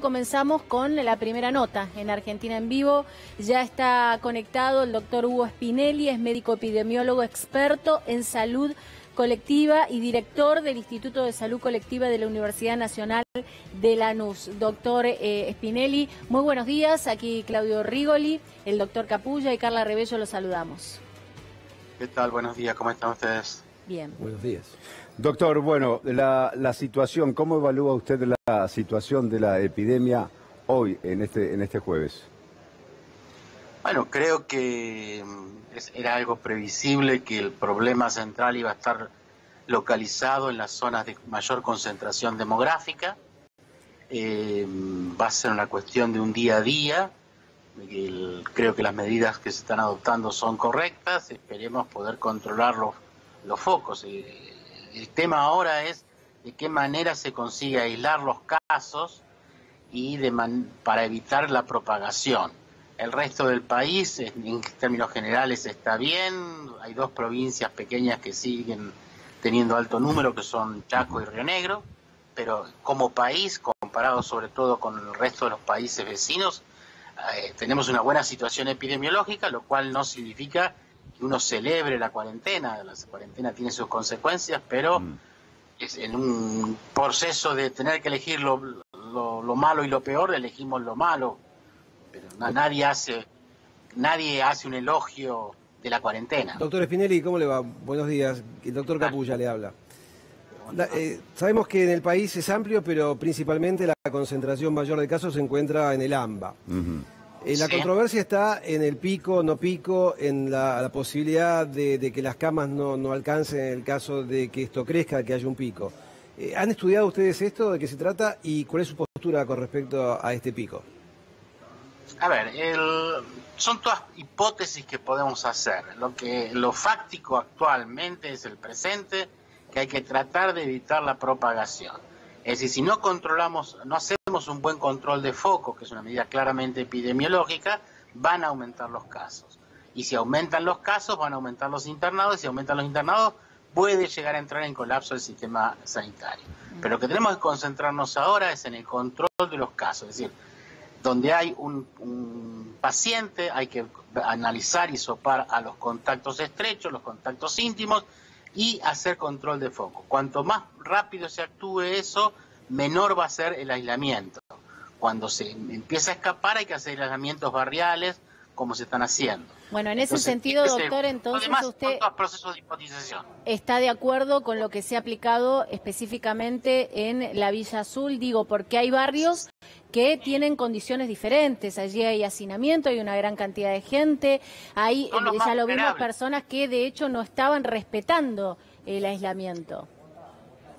Comenzamos con la primera nota en Argentina en vivo. Ya está conectado el doctor Hugo Spinelli, es médico epidemiólogo experto en salud colectiva y director del Instituto de Salud Colectiva de la Universidad Nacional de Lanús. Doctor eh, Spinelli, muy buenos días. Aquí Claudio Rigoli, el doctor Capulla y Carla Rebello los saludamos. ¿Qué tal? Buenos días, ¿cómo están ustedes? Bien. Buenos días. Doctor, bueno, la, la situación, ¿cómo evalúa usted la situación de la epidemia hoy, en este, en este jueves? Bueno, creo que mm, era algo previsible que el problema central iba a estar localizado en las zonas de mayor concentración demográfica. Eh, va a ser una cuestión de un día a día. creo que las medidas que se están adoptando son correctas. Esperemos poder controlar los, los focos. Eh, el tema ahora es de qué manera se consigue aislar los casos y de para evitar la propagación. El resto del país, en términos generales, está bien. Hay dos provincias pequeñas que siguen teniendo alto número, que son Chaco y Río Negro, pero como país, comparado sobre todo con el resto de los países vecinos, eh, tenemos una buena situación epidemiológica, lo cual no significa uno celebre la cuarentena, la cuarentena tiene sus consecuencias, pero mm. es en un proceso de tener que elegir lo, lo, malo y lo peor, elegimos lo malo, pero nadie hace nadie hace un elogio de la cuarentena. Doctor Spinelli, ¿cómo le va? Buenos días. El doctor Capulla le habla. Eh, sabemos que en el país es amplio, pero principalmente la concentración mayor de casos se encuentra en el AMBA. Eh, la controversia está en el pico, no pico, en la, posibilidad de, que las camas no, alcancen en el caso de que esto crezca, que haya un pico. Eh, ¿Han estudiado ustedes esto? ¿De qué se trata? ¿Y cuál es su postura con respecto a este pico? A ver, son todas hipótesis que podemos hacer. Lo, que, lo fáctico actualmente es el presente, que hay que tratar de evitar la propagación. Es decir, si no controlamos, no hacemos un buen control de foco, que es una medida claramente epidemiológica, van a aumentar los casos. Y si aumentan los casos, van a aumentar los internados, y si aumentan los internados, puede llegar a entrar en colapso el sistema sanitario. Pero lo que tenemos que concentrarnos ahora es en el control de los casos, es decir, donde hay un, un paciente, hay que analizar y sopar a los contactos estrechos, los contactos íntimos, y hacer control de foco. Cuanto más rápido se actúe eso, menor va a ser el aislamiento. Cuando se empieza a escapar hay que hacer aislamientos barriales como se están haciendo. Bueno, en ese sentido, doctor, entonces usted está de acuerdo con lo que se ha aplicado específicamente en la Villa Azul, digo, porque hay barrios que tienen condiciones diferentes. Allí hay hacinamiento, hay una gran cantidad de gente, hay, ya lo vimos, personas que de hecho no estaban respetando el aislamiento.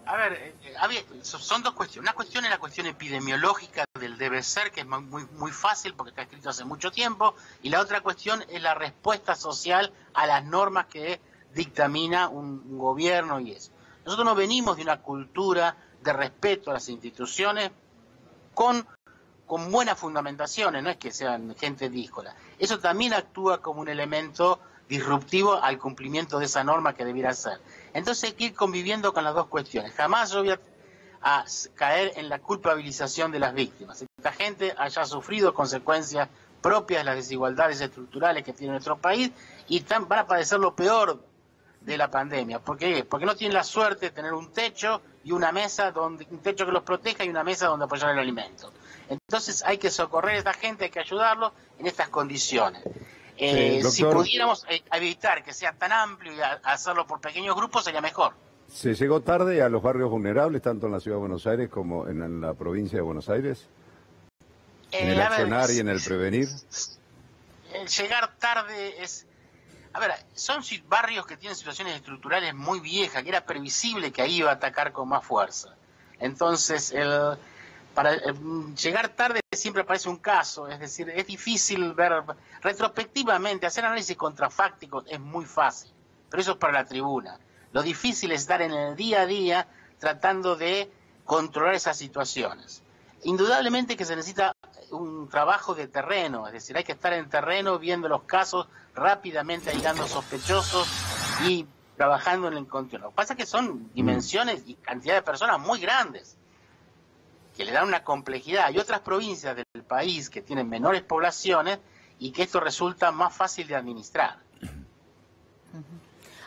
A ver, eh, eh, son dos cuestiones. Una cuestión es la cuestión epidemiológica del debe ser, que es muy, muy fácil porque está escrito hace mucho tiempo, y la otra cuestión es la respuesta social a las normas que dictamina un gobierno y eso. Nosotros no venimos de una cultura de respeto a las instituciones con con buenas fundamentaciones, no es que sean gente díscola. Eso también actúa como un elemento disruptivo al cumplimiento de esa norma que debiera ser. Entonces hay que ir conviviendo con las dos cuestiones. Jamás yo voy a, caer en la culpabilización de las víctimas. Esta gente haya sufrido consecuencias propias de las desigualdades estructurales que tiene nuestro país y van a padecer lo peor de la pandemia. ¿Por qué? Porque no tienen la suerte de tener un techo y una mesa donde un techo que los proteja y una mesa donde apoyar el alimento. Entonces hay que socorrer a esta gente, hay que ayudarlos en estas condiciones. Eh, si pudiéramos eh, evitar que sea tan amplio y hacerlo por pequeños grupos sería mejor. ¿Se llegó tarde a los barrios vulnerables, tanto en la ciudad de Buenos Aires como en, la provincia de Buenos Aires? ¿En el accionar y en el prevenir? El llegar tarde es a ver, son barrios que tienen situaciones estructurales muy viejas, que era previsible que ahí iba a atacar con más fuerza. Entonces, el, para llegar tarde siempre aparece un caso, es decir, es difícil ver retrospectivamente, hacer análisis contrafácticos es muy fácil, pero eso es para la tribuna. Lo difícil es estar en el día a día tratando de controlar esas situaciones. Indudablemente que se necesita un trabajo de terreno, es decir, hay que estar en terreno viendo los casos rápidamente, aislando sospechosos y trabajando en el control. Lo que pasa es que son dimensiones y cantidad de personas muy grandes. Que le dan una complejidad. Hay otras provincias del país que tienen menores poblaciones y que esto resulta más fácil de administrar.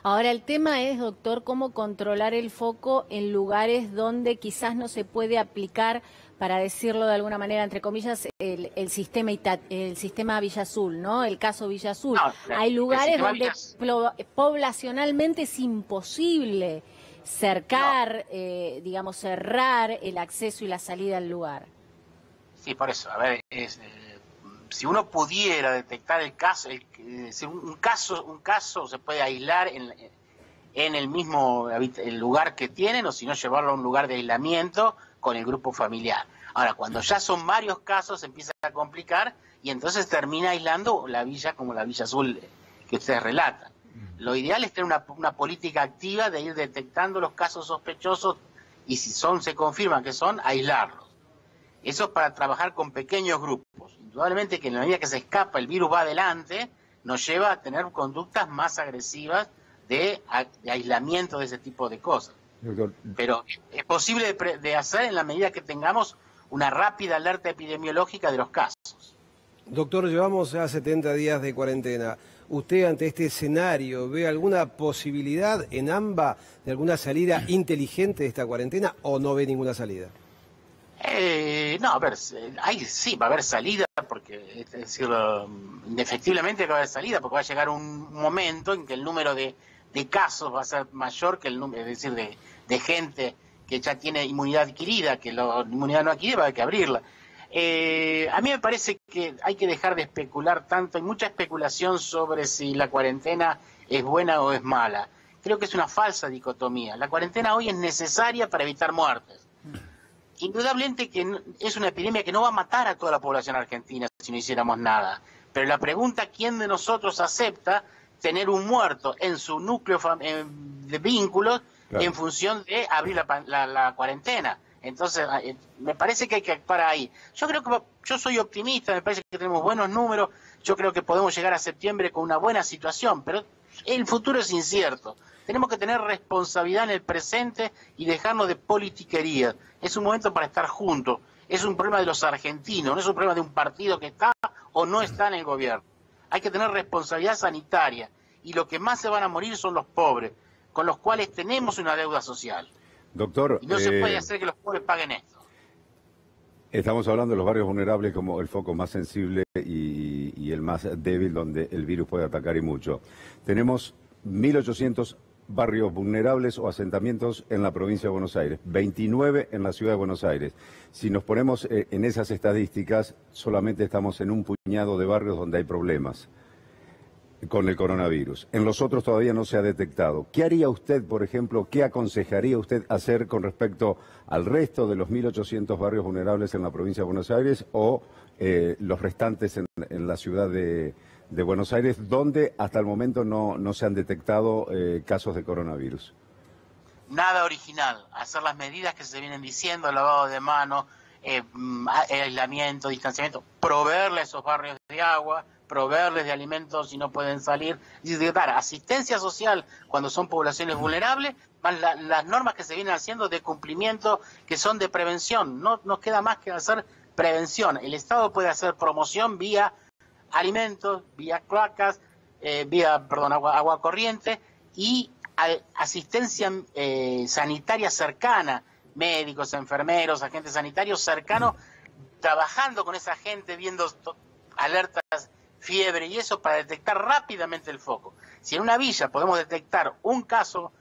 Ahora el tema es, doctor, cómo controlar el foco en lugares donde quizás no se puede aplicar, para decirlo de alguna manera, entre comillas, el, sistema el sistema Villa Azul, ¿no? El caso Villa Azul. Hay lugares donde poblacionalmente es imposible cercar, eh, digamos, cerrar el acceso y la salida al lugar. Sí, por eso. A ver, es, eh, si uno pudiera detectar el caso, el, un caso, un caso se puede aislar en, en el mismo el lugar que tienen o si no llevarlo a un lugar de aislamiento con el grupo familiar. Ahora, cuando ya son varios casos, se empieza a complicar y entonces termina aislando la villa como la Villa Azul que ustedes relatan. Lo ideal es tener una, una política activa de ir detectando los casos sospechosos y si son, se confirman que son, aislarlos. Eso es para trabajar con pequeños grupos. Indudablemente que en la medida que se escapa el virus va adelante, nos lleva a tener conductas más agresivas de, aislamiento de ese tipo de cosas. Pero es posible de, hacer en la medida que tengamos una rápida alerta epidemiológica de los casos. Doctor, llevamos ya 70 días de cuarentena. ¿Usted ante este escenario ve alguna posibilidad en AMBA de alguna salida inteligente de esta cuarentena o no ve ninguna salida? Eh, no, a ver, hay, sí, va a haber salida, porque es decir, indefectiblemente va a haber salida, porque va a llegar un momento en que el número de, casos va a ser mayor que el número, es decir, de, gente que ya tiene inmunidad adquirida, que la inmunidad no adquirida va a haber que abrirla. Eh, a mí me parece que hay que dejar de especular tanto, hay mucha especulación sobre si la cuarentena es buena o es mala. Creo que es una falsa dicotomía. La cuarentena hoy es necesaria para evitar muertes indudablemente que es una epidemia que no va a matar a toda la población argentina si no hiciéramos nada. Pero la pregunta, ¿quién de nosotros acepta tener un muerto en su núcleo de vínculos en función de abrir la, cuarentena? Entonces, ah, eh, me parece que hay que actuar ahí. Yo creo que yo soy optimista, me parece que tenemos buenos números, yo creo que podemos llegar a septiembre con una buena situación, pero el futuro es incierto. Tenemos que tener responsabilidad en el presente y dejarnos de politiquería. Es un momento para estar juntos. Es un problema de los argentinos, no es un problema de un partido que está o no está en el gobierno. Hay que tener responsabilidad sanitaria y lo que más se van a morir son los pobres, con los cuales tenemos una deuda social. Doctor, y no se puede eh, hacer que los pobres paguen esto. Estamos hablando de los barrios vulnerables como el foco más sensible y, y el más débil donde el virus puede atacar y mucho. Tenemos 1.800 barrios vulnerables o asentamientos en la provincia de Buenos Aires, 29 en la ciudad de Buenos Aires. Si nos ponemos eh, en esas estadísticas, solamente estamos en un puñado de barrios donde hay problemas con el coronavirus. En los otros todavía no se ha detectado. ¿Qué haría usted, por ejemplo, qué aconsejaría usted hacer con respecto al resto de los 1.800 barrios vulnerables en la provincia de Buenos Aires o eh, los restantes en la ciudad de, Buenos Aires, donde hasta el momento no, no se han detectado eh, casos de coronavirus. Nada original, hacer las medidas que se vienen diciendo, lavado de manos, eh, mm, aislamiento, distanciamiento, proveerle a esos barrios de agua, proveerles de alimentos si no pueden salir, y dar asistencia social cuando son poblaciones vulnerables, más las normas que se vienen haciendo de cumplimiento que son de prevención. No nos queda más que hacer prevención. El Estado puede hacer promoción vía alimentos, vía cloacas, eh, vía, perdón, agua, agua corriente y asistencia eh, sanitaria cercana, médicos, enfermeros, agentes sanitarios cercanos, trabajando con esa gente, viendo alertas, fiebre y eso para detectar rápidamente el foco. Si en una villa podemos detectar un caso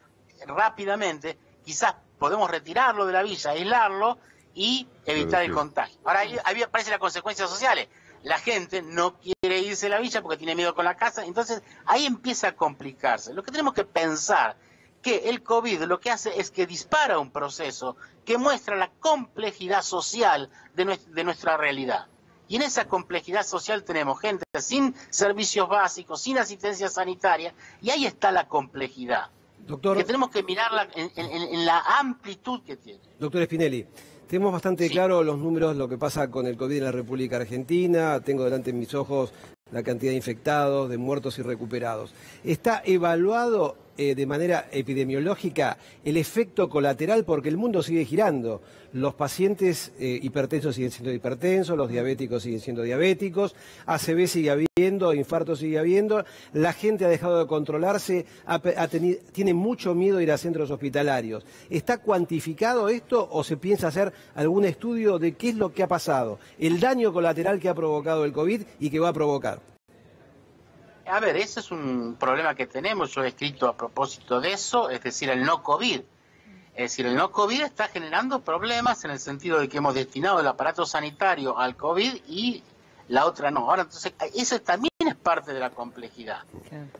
rápidamente, quizás podemos retirarlo de la villa, aislarlo y evitar el contagio. Ahora ahí aparecen las consecuencias sociales la gente no quiere irse a la villa porque tiene miedo con la casa, entonces ahí empieza a complicarse. Lo que tenemos que pensar que el COVID lo que hace es que dispara un proceso que muestra la complejidad social de, nuestra realidad. Y en esa complejidad social tenemos gente sin servicios básicos, sin asistencia sanitaria, y ahí está la complejidad. Doctor, que tenemos que mirarla en, en la amplitud que tiene. Doctor Spinelli, tenemos bastante claro los números, lo que pasa con el COVID en la República Argentina. Tengo delante de mis ojos la cantidad de infectados, de muertos y recuperados. ¿Está evaluado eh, de manera epidemiológica el efecto colateral porque el mundo sigue girando. Los pacientes eh, hipertensos siguen siendo hipertensos, los diabéticos siguen siendo diabéticos, ACV sigue habiendo, infarto sigue habiendo, la gente ha dejado de controlarse, tiene mucho miedo a ir a centros hospitalarios. ¿Está cuantificado esto o se piensa hacer algún estudio de qué es lo que ha pasado, el daño colateral que ha provocado el COVID y que va a provocar? A ver, ese es un problema que tenemos, yo he escrito a propósito de eso, es decir, el no COVID. Es decir, el no COVID está generando problemas en el sentido de que hemos destinado el aparato sanitario al COVID y la otra no. Ahora, entonces, eso también es parte de la complejidad.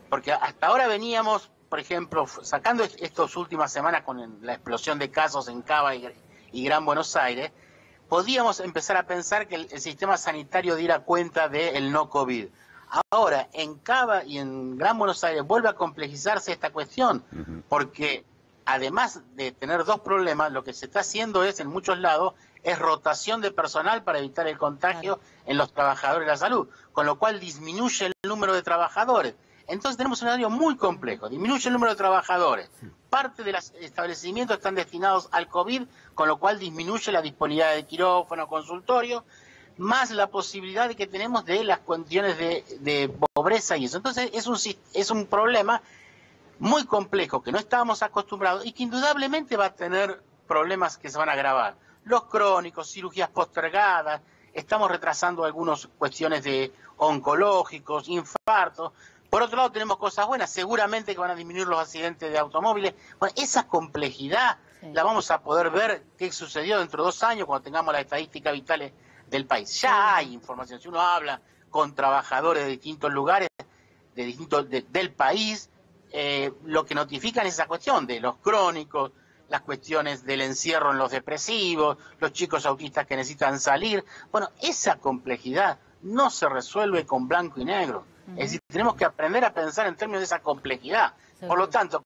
Porque hasta ahora veníamos, por ejemplo, sacando estas últimas semanas con la explosión de casos en Cava y, Gran Buenos Aires, podíamos empezar a pensar que el, sistema sanitario diera cuenta del no COVID. Ahora, en Cava y en Gran Buenos Aires vuelve a complejizarse esta cuestión, porque además de tener dos problemas, lo que se está haciendo es, en muchos lados, es rotación de personal para evitar el contagio en los trabajadores de la salud, con lo cual disminuye el número de trabajadores. Entonces tenemos un escenario muy complejo, disminuye el número de trabajadores. Parte de los establecimientos están destinados al COVID, con lo cual disminuye la disponibilidad de quirófano, consultorio, más la posibilidad de que tenemos de las condiciones de, pobreza y eso. Entonces es un, es un problema muy complejo que no estábamos acostumbrados y que indudablemente va a tener problemas que se van a agravar. Los crónicos, cirugías postergadas, estamos retrasando algunas cuestiones de oncológicos, infartos. Por otro lado tenemos cosas buenas, seguramente que van a disminuir los accidentes de automóviles. Bueno, esa complejidad la vamos a poder ver qué sucedió dentro de dos años cuando tengamos las estadísticas vitales del país. Ya hay información, si uno habla con trabajadores de distintos lugares, de distintos del país, eh, lo que notifican es esa cuestión de los crónicos, las cuestiones del encierro en los depresivos, los chicos autistas que necesitan salir. Bueno, esa complejidad no se resuelve con blanco y negro. Es decir, tenemos que aprender a pensar en términos de esa complejidad. Por lo tanto,